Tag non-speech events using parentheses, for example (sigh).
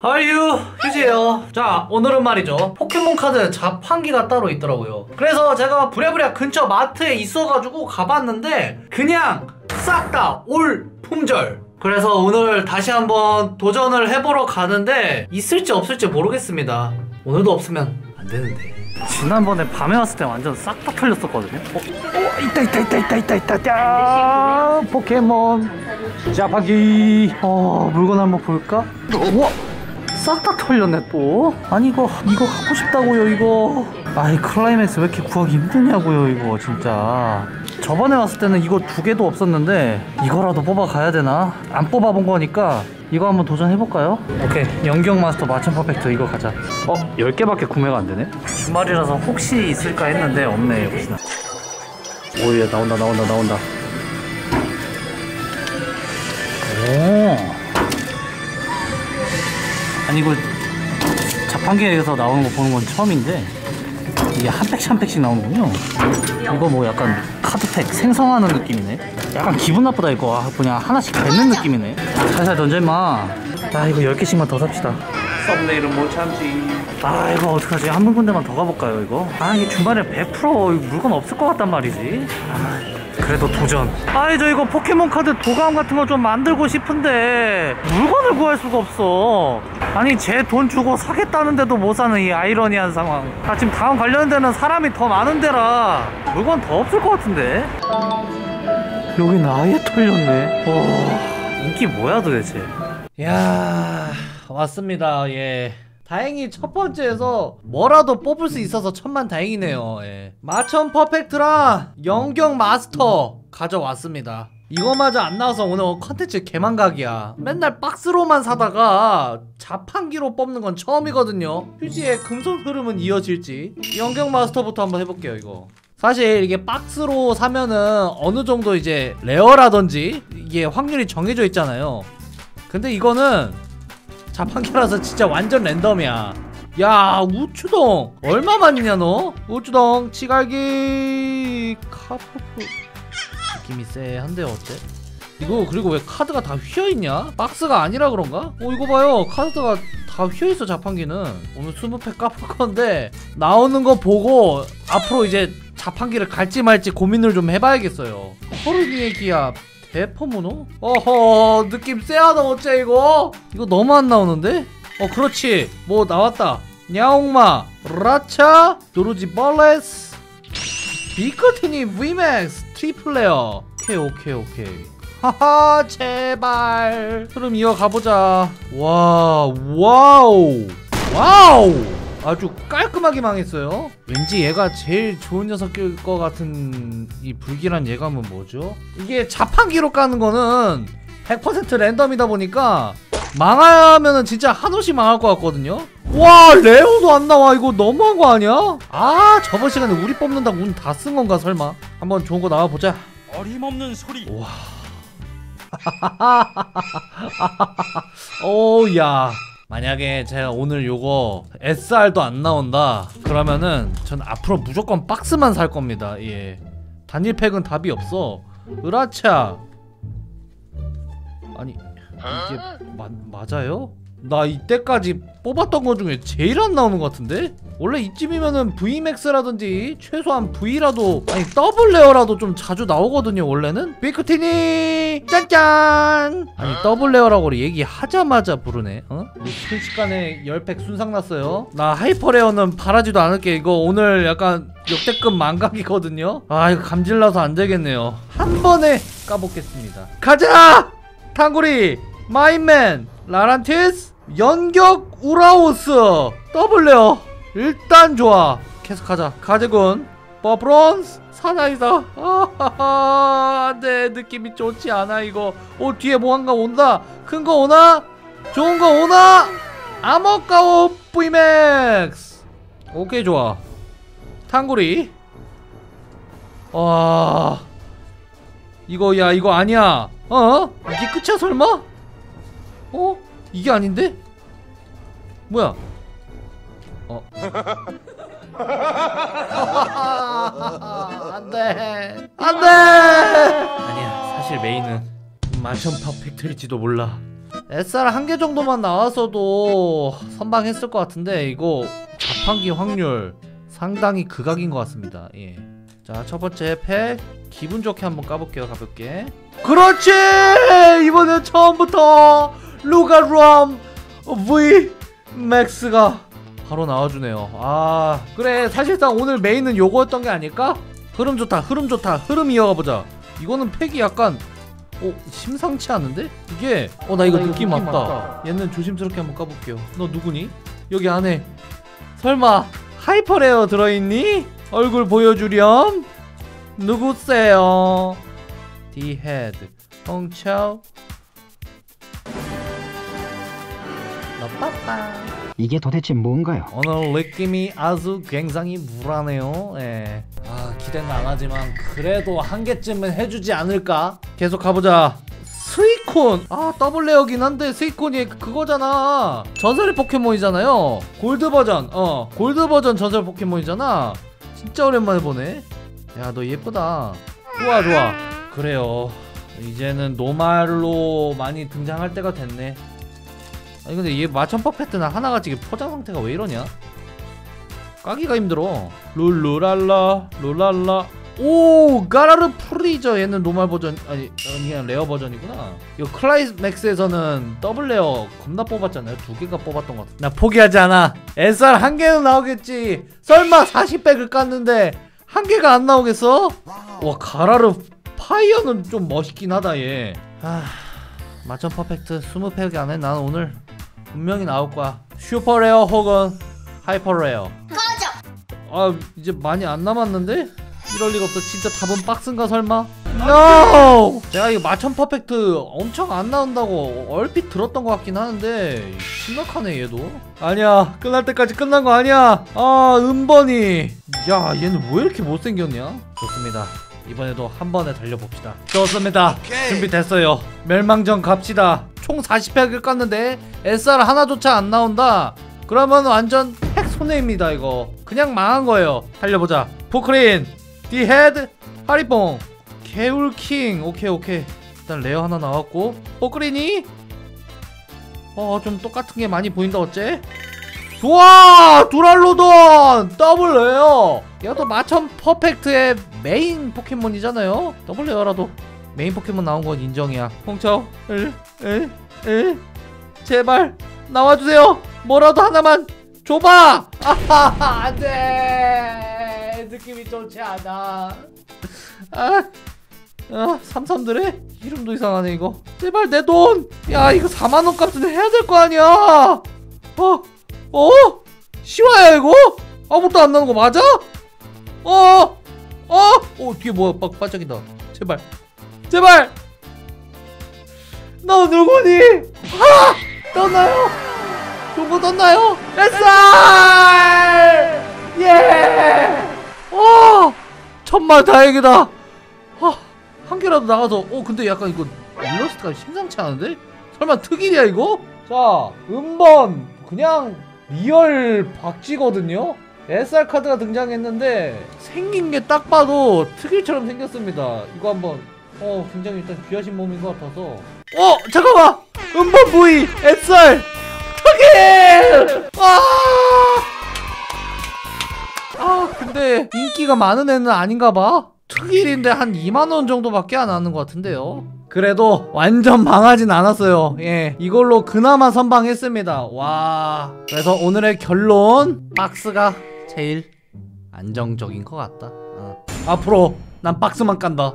아유 휴지예요. 자 오늘은 말이죠. 포켓몬 카드 자판기가 따로 있더라고요. 그래서 제가 부랴부랴 근처 마트에 있어가지고 가봤는데 그냥 싹 다 올 품절. 그래서 오늘 다시 한번 도전을 해보러 가는데 있을지 없을지 모르겠습니다. 오늘도 없으면 안 되는데. 지난번에 밤에 왔을 때 완전 싹 다 털렸었거든요. 어? 어? 있다 있다 있다 있다 있다 있다 있다. 포켓몬. 자판기. 어 물건 한번 볼까? 우와 싹 다 털렸네 또. 아니 이거 이거 갖고 싶다고요 이거. 아이 클라이맥스 왜 이렇게 구하기 힘드냐고요 이거 진짜. 저번에 왔을 때는 이거 두 개도 없었는데 이거라도 뽑아 가야 되나? 안 뽑아 본 거니까 이거 한번 도전해 볼까요? 오케이 연격 마스터 마천 퍼펙트. 이거 가자. 어 10개밖에 구매가 안 되네? 주말이라서 혹시 있을까 했는데 없네 역시나. 오예 나온다 나온다 나온다. 오 아니 이거 자판기에서 나오는 거 보는 건 처음인데 이게 한 팩씩 한 팩씩 나오는군요. 이거 뭐 약간 카드팩 생성하는 느낌이네. 약간 기분 나쁘다 이거. 아, 그냥 하나씩 뱉는 느낌이네. 살살 던져 임마. 아 이거 10개씩만 더 삽시다. 썸네일은 못 참지. 아 이거 어떡하지? 한 군데만 더 가볼까요 이거? 아 이게 주말에 100% 물건 없을 것 같단 말이지. 아 그래도 도전. 아이 저 이거 포켓몬 카드 도감 같은 거 좀 만들고 싶은데 물건을 구할 수가 없어 아니 제 돈 주고 사겠다는데도 못 사는 이 아이러니한 상황. 아 지금 다음 관련 데는 사람이 더 많은 데라 물건 더 없을 것 같은데? 여기는 아예 털렸네. 와 인기 뭐야 도대체? 야 왔습니다. 예. 다행히 첫 번째에서 뭐라도 뽑을 수 있어서 천만 다행이네요. 예. 마천 퍼펙트랑 연격 마스터 가져왔습니다 이거마저 안 나와서 오늘 컨텐츠 개망각이야. 맨날 박스로만 사다가 자판기로 뽑는 건 처음이거든요. 휴지의 금손 흐름은 이어질지. 연격 마스터부터 한번 해볼게요 이거. 사실 이게 박스로 사면은 어느 정도 이제 rare라든지 이게 확률이 정해져 있잖아요. 근데 이거는 자판기라서 진짜 완전 랜덤이야. 야 우츠동. 얼마 만이냐 너? 우츠동 치갈기 카푸프 느낌이 쎄한데 어때? 이거 그리고 왜 카드가 다 휘어있냐? 박스가 아니라 그런가? 어 이거 봐요 카드가 다 휘어있어 자판기는 오늘 20팩 까볼 건데 나오는 거 보고 앞으로 이제 자판기를 갈지 말지 고민을 좀 해봐야겠어요 허르니의 기압 대포무노? 어허 느낌 쎄하다 어째 이거? 이거 너무 안 나오는데? 어 그렇지 뭐 나왔다 냐옹마 라차 노루지 벌레스 비크티니 VMAX triple rare. 오케이 오케이 오케이. 하하 제발. 흐름 이어가보자. 와 wow. Wow. 아주 깔끔하게 망했어요. 왠지 얘가 제일 좋은 녀석일 것 같은 이 불길한 예감은 뭐죠? 이게 자판기로 까는 거는 100% 랜덤이다 보니까 망하면은 진짜 한없이 망할 것 같거든요 와 rare도 안 나와. 이거 너무한 거 아니야? 아 저번 시간에 우리 뽑는다고 운 다 쓴 건가 설마? 한번 좋은 거 나와보자. 어림없는 소리. 와. (laughs) 오야. 만약에 제가 오늘 요거 SR도 안 나온다. 그러면은 전 앞으로 무조건 박스만 살 겁니다. 예. 단일팩은 답이 없어. 으라차. 아니 이게 마, 맞아요? 나 이때까지 뽑았던 것 중에 제일 안 나오는 것 같은데? 원래 이쯤이면은 VMAX라든지 최소한 V라도 아니 double rare라도 좀 자주 나오거든요 원래는? 비크티니! 짠짠! 아니 double rare라고 얘기하자마자 부르네 어? 순식간에 10팩 순삭 났어요. 나 hyper rare는 바라지도 않을게. 이거 오늘 약간 역대급 망각이거든요? 아 이거 감질나서 안 되겠네요. 한 번에 까먹겠습니다. 가자! 탕구리! 마인맨! 라란티스 연격 우라오스. Double rare. 일단 좋아. 계속하자. 가재군. 버브론스 사나이다. 아하하. 안돼 느낌이 좋지 않아 이거. 오 뒤에 뭔가 온다. 큰 거 오나? 좋은 거 오나? 아머까오 VMAX 오케이 좋아. 탕구리. 와. 이거 야 이거 아니야. 어? 이게 끝이야 설마? 어? 이게 아닌데? 뭐야? 어? (laughs) 안돼 안돼 아니야 사실 메인은 마션 퍼펙트일지도 몰라 SR 한 개 정도만 나왔어도 선방했을 것 같은데 이거 자판기 확률 상당히 극악인 것 같습니다. 예. 자, 첫 번째 팩 기분 좋게 한번 까볼게요. 가볍게. 그렇지! 이번엔 처음부터 루가룸 V 맥스가 바로 나와주네요. 아, 그래. 사실상 오늘 메인은 요거였던 게 아닐까? 흐름 좋다, 흐름 좋다, 흐름 이어가 보자. 이거는 팩이 약간 어 심상치 않은데? 이게 어 나 이거 느낌 왔다. 얘는 조심스럽게 한번 까볼게요. 너 누구니? 여기 안에 설마 hyper rare 들어있니? 얼굴 보여주렴. 누구세요? 디헤드 홍차오 라빠빠 이게 도대체 뭔가요? 오늘 느낌이 아주 굉장히 불안해요. 예. 아 기대는 안 하지만 그래도 한 개쯤은 해주지 않을까? 계속 가보자. 스이쿤 아 double rare긴 한데 스이쿤이 그거잖아 전설의 포켓몬이잖아요 골드 버전 어 골드 버전 전설 포켓몬이잖아 진짜 오랜만에 보네 야 너 예쁘다 좋아 좋아 그래요 이제는 normal로 많이 등장할 때가 됐네 아니 근데 얘 마천 퍼펙트는 하나같이 포장 상태가 왜 이러냐? 까기가 힘들어. 룰루랄라 룰랄라. 오 가라르 프리저 얘는 normal 버전 아니 그냥 rare 버전이구나. 이거 클라이맥스에서는 double rare 겁나 뽑았잖아요. 두 개가 뽑았던 것 같아. 나 포기하지 않아. SR 한 개는 나오겠지. 설마 40팩을 깠는데 한 개가 안 나오겠어? 와 가라르 파이어는 좀 멋있긴 하다 얘. 아 마천 퍼펙트 20팩이 안에 나는 오늘 분명히 나올 거야. super rare 혹은 hyper rare. 꺼져. 아 이제 많이 안 남았는데? 이럴 리가 없어. 진짜 답은 박스인가 설마? NO! 제가 이거 마천 퍼펙트 엄청 안 나온다고 얼핏 들었던 것 같긴 하는데 심각하네 얘도. 아니야 끝날 때까지 끝난 거 아니야. 아 음번이. 야 얘는 왜 이렇게 못생겼냐? 좋습니다. 이번에도 한 번에 달려봅시다. 좋습니다. 준비됐어요. 멸망전 갑시다. 총 40팩을 깠는데 SR 하나조차 안 나온다. 그러면 완전 핵 손해입니다 이거. 그냥 망한 거예요. 달려보자. 푸크린, 디헤드, 하리뽕, 게을킹. 오케이 오케이. 일단 rare 하나 나왔고 푸크린이 어좀 똑같은 게 많이 보인다 어째? 좋아! 두랄루돈! double rare! 얘도 마천 퍼펙트의 메인 포켓몬이잖아요? double rare라도 메인 포켓몬 나온 건 인정이야. 홍차, 을, 을, 을. 제발, 나와주세요! 뭐라도 하나만 줘봐! (laughs) 아하, 안 돼! 느낌이 좋지 않아. 아, 아, 삼삼들의 이름도 이상하네, 이거. 제발 내 돈! 야, 이거 4만원 값은 해야 될 거 아니야! 어, 어? 실화야 이거? 아무것도 안 나는 거 맞아? 어? 어? 어 뒤에 뭐야 빡 반짝인다 제발 제발 너 누구니? 아! 떴나요? 누구 떴나요? 햇살! 예! 어! 천만 다행이다 어, 한 개라도 나가서 어 근데 약간 이거 일러스트가 심상치 않은데? 설마 특일이야 이거? 자 음번 그냥 리얼 박쥐거든요? SR 카드가 등장했는데 생긴 게 딱 봐도 특일처럼 생겼습니다. 이거 한번 어 굉장히 일단 귀하신 몸인 것 같아서 어 잠깐만 음번 V SR 특일 아! 아 근데 인기가 많은 애는 아닌가 봐? 특일인데 한 2만원 정도밖에 안 하는 것 같은데요? 그래도 완전 망하진 않았어요. 예 이걸로 그나마 선방했습니다. 와 그래서 오늘의 결론 박스가 제일 안정적인 것 같다. 어. 앞으로 난 박스만 깐다